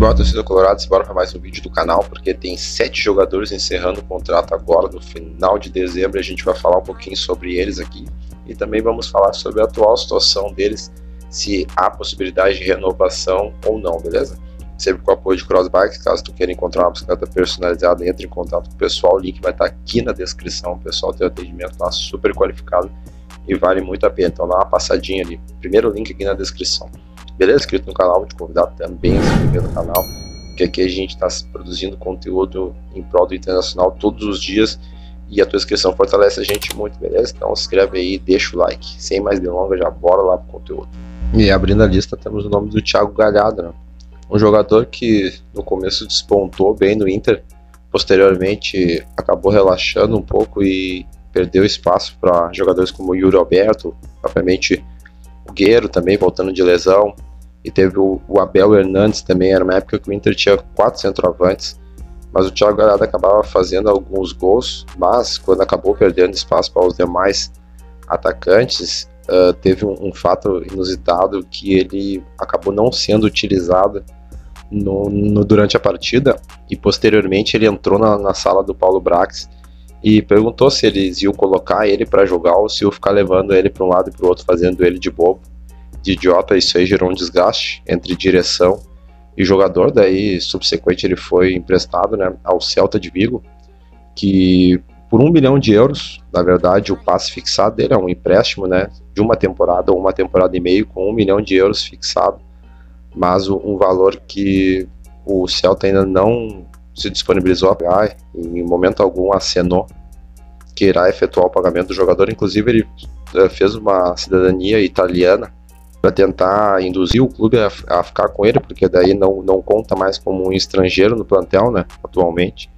Simbora, torcida colorada, simbora para mais um vídeo do canal, porque tem sete jogadores encerrando o contrato agora no final de dezembro. A gente vai falar um pouquinho sobre eles aqui e também vamos falar sobre a atual situação deles, se há possibilidade de renovação ou não, beleza? Sempre com o apoio de Crossbike, caso tu queira encontrar uma bicicleta personalizada, entre em contato com o pessoal, o link vai estar aqui na descrição. O pessoal tem atendimento lá super qualificado e vale muito a pena. Então dá uma passadinha ali. Primeiro link aqui na descrição. Beleza? Inscrito no canal, vou te convidar também a se inscrever no canal, porque aqui a gente está produzindo conteúdo em prol do internacional todos os dias e a tua inscrição fortalece a gente muito, beleza? Então se inscreve aí, deixa o like. Sem mais delongas, já bora lá pro conteúdo. E abrindo a lista temos o nome do Thiago Galhardo, né? um jogador que no começo despontou bem no Inter, posteriormente acabou relaxando um pouco e perdeu espaço para jogadores como Yuri Alberto, propriamente o Guerreiro também voltando de lesão, e teve o, o, Abel Hernandes também, era uma época que o Inter tinha quatro centroavantes, mas o Thiago Galhardo acabava fazendo alguns gols, mas quando acabou perdendo espaço para os demais atacantes, uh, teve um, um, fato inusitado que ele acabou não sendo utilizado no, no, durante a partida e posteriormente ele entrou na, na sala do Paulo Brax e perguntou se eles iam colocar ele para jogar ou se iam ficar levando ele para um lado e para o outro, fazendo ele de bobo, de idiota. Isso aí gerou um desgaste entre direção e jogador. Daí, subsequente, ele foi emprestado né, ao Celta de Vigo, que por um milhão de euros, na verdade, o passe fixado dele é um empréstimo né, de uma temporada ou uma temporada e meio com um milhão de euros fixado, mas um valor que o Celta ainda não se disponibilizou a pagar, em momento algum acenou que irá efetuar o pagamento do jogador. Inclusive, ele eh, fez uma cidadania italiana para tentar induzir o clube a, a, ficar com ele, porque daí não, não conta mais como um estrangeiro no plantel, né, atualmente.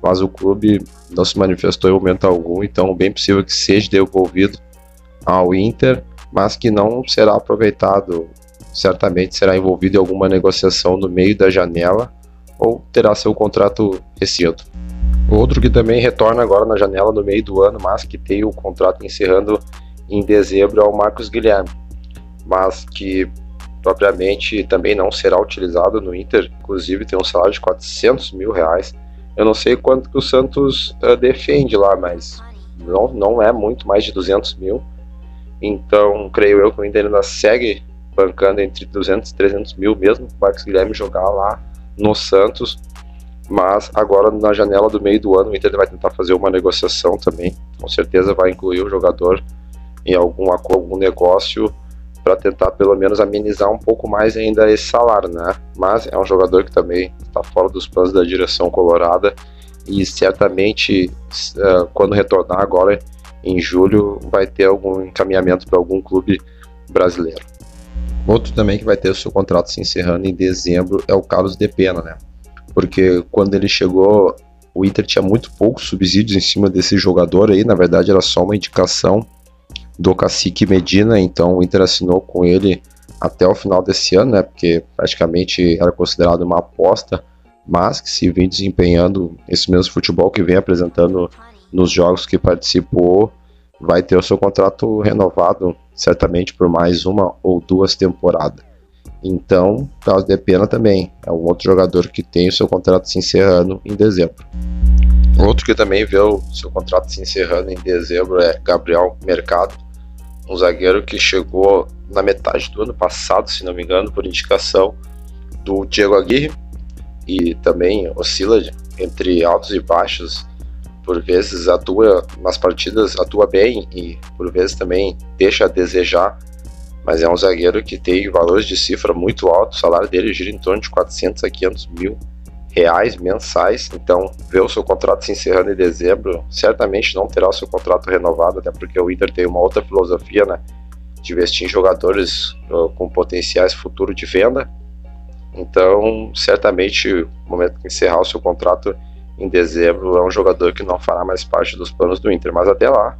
Mas o clube não se manifestou em momento algum, então bem possível que seja devolvido ao Inter, mas que não será aproveitado. Certamente será envolvido em alguma negociação no meio da janela ou terá seu contrato rescindido. Outro que também retorna agora na janela no meio do ano, mas que tem o contrato encerrando em dezembro é o Marcos Guilherme, mas que propriamente também não será utilizado no Inter, inclusive tem um salário de 400 mil reais. Eu não sei quanto que o Santos uh, defende lá, mas não, não é muito mais de 200 mil. Então, creio eu que o Inter ainda segue bancando entre 200 e 300 mil mesmo. O Marcos Guilherme jogar lá no Santos, mas agora na janela do meio do ano o Inter vai tentar fazer uma negociação também. Com certeza vai incluir o jogador em algum algum negócio para tentar pelo menos amenizar um pouco mais ainda esse salário, né? Mas é um jogador que também está fora dos planos da direção colorada e certamente uh, quando retornar agora em julho vai ter algum encaminhamento para algum clube brasileiro. Outro também que vai ter o seu contrato se encerrando em dezembro é o Carlos De Pena, né? Porque quando ele chegou, o Inter tinha muito poucos subsídios em cima desse jogador aí, na verdade era só uma indicação do Cacique Medina, então o Inter assinou com ele até o final desse ano, né? Porque praticamente era considerado uma aposta, mas que se vem desempenhando esse mesmo futebol que vem apresentando nos jogos que participou, vai ter o seu contrato renovado certamente por mais uma ou duas temporadas. Então, Carlos de Pena também é um outro jogador que tem o seu contrato se encerrando em dezembro. Outro que também vê o seu contrato se encerrando em dezembro é Gabriel Mercado, um zagueiro que chegou na metade do ano passado, se não me engano, por indicação do Diego Aguirre e também oscila entre altos e baixos. Por vezes atua nas partidas, atua bem e por vezes também deixa a desejar, mas é um zagueiro que tem valores de cifra muito altos, o salário dele gira em torno de 400 a 500 mil reais mensais, então ver o seu contrato se encerrando em dezembro, certamente não terá o seu contrato renovado, até porque o Inter tem uma outra filosofia, né, de investir em jogadores uh, com potenciais futuro de venda, então certamente no momento de encerrar o seu contrato em dezembro, é um jogador que não fará mais parte dos planos do Inter, mas até lá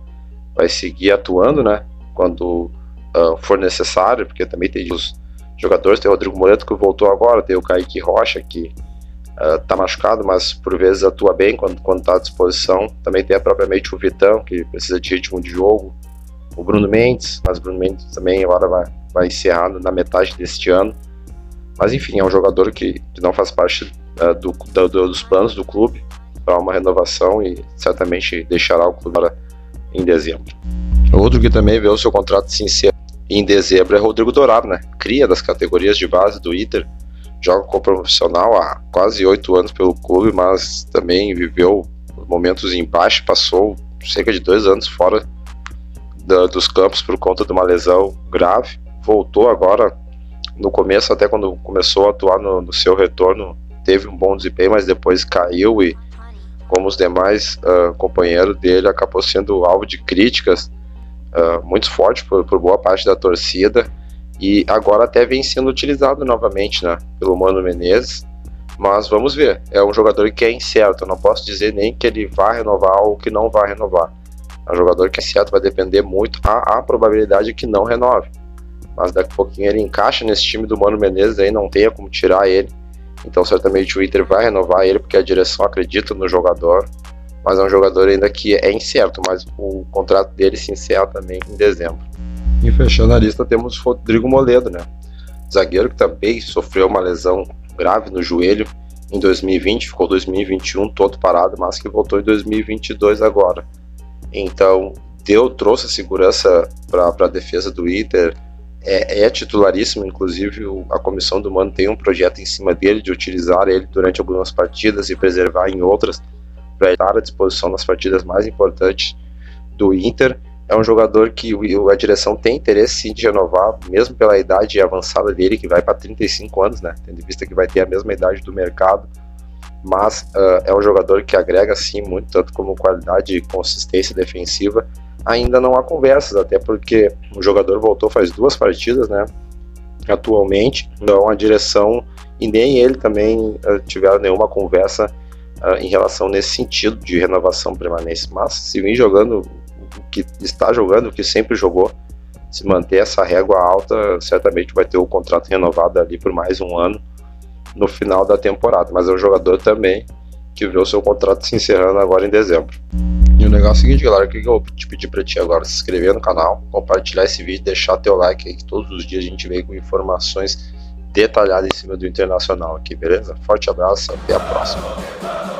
vai seguir atuando, né? Quando uh, for necessário, porque também tem os jogadores, tem o Rodrigo Moreto que voltou agora, tem o Kaique Rocha que uh, tá machucado, mas por vezes atua bem quando, quando tá à disposição. Também tem propriamente o Vitão, que precisa de ritmo de jogo, o Bruno Mendes, mas o Bruno Mendes também agora vai, vai encerrar na metade deste ano. Mas enfim, é um jogador que, que não faz parte uh, do, do, dos planos do clube para uma renovação e certamente deixará o clube em dezembro. Outro que também vê o seu contrato se encerrar em dezembro é Rodrigo Dourado, né? Cria das categorias de base do Inter, joga como profissional há quase oito anos pelo clube, mas também viveu momentos em baixo, passou cerca de dois anos fora da, dos campos por conta de uma lesão grave. Voltou agora, no começo, até quando começou a atuar no, no seu retorno, teve um bom desempenho, mas depois caiu e, como os demais uh, companheiros dele, acabou sendo alvo de críticas uh, muito fortes por, por boa parte da torcida e agora até vem sendo utilizado novamente né, pelo Mano Menezes. Mas vamos ver, é um jogador que é incerto, não posso dizer nem que ele vai renovar ou que não vai renovar. É um jogador que é incerto, vai depender muito, há, há probabilidade que não renove. Mas daqui a pouquinho ele encaixa nesse time do Mano Menezes, aí não tenha como tirar ele. Então certamente o Inter vai renovar ele, porque a direção acredita no jogador. Mas é um jogador ainda que é incerto, mas o contrato dele se encerra também em dezembro. E fechando a lista temos Rodrigo Moledo, né? Zagueiro que também sofreu uma lesão grave no joelho em 2020, ficou 2021 todo parado, mas que voltou em 2022 agora. Então, deu, trouxe segurança para a defesa do Inter, é, é, titularíssimo, inclusive a comissão do Mano tem um projeto em cima dele de utilizar ele durante algumas partidas e preservar em outras para estar à disposição nas partidas mais importantes do Inter. É um jogador que a direção tem interesse sim de renovar, mesmo pela idade avançada dele, que vai para 35 anos, né? Tendo em vista que vai ter a mesma idade do mercado. Mas uh, é um jogador que agrega sim muito, tanto como qualidade e consistência defensiva. Ainda não há conversas, até porque o jogador voltou faz duas partidas, né? Atualmente, então a direção e nem ele também uh, tiveram nenhuma conversa uh, em relação nesse sentido de renovação permanente. Mas se vir jogando que está jogando, que sempre jogou, se manter essa régua alta, certamente vai ter o contrato renovado ali por mais um ano no final da temporada. Mas é um jogador também que viu seu contrato se encerrando agora em dezembro. E o legal é o seguinte, galera, o que eu vou te pedir para ti agora? Se inscrever no canal, compartilhar esse vídeo, deixar teu like aí, que todos os dias a gente vem com informações detalhadas em cima do Internacional aqui, beleza? Forte abraço, até a próxima.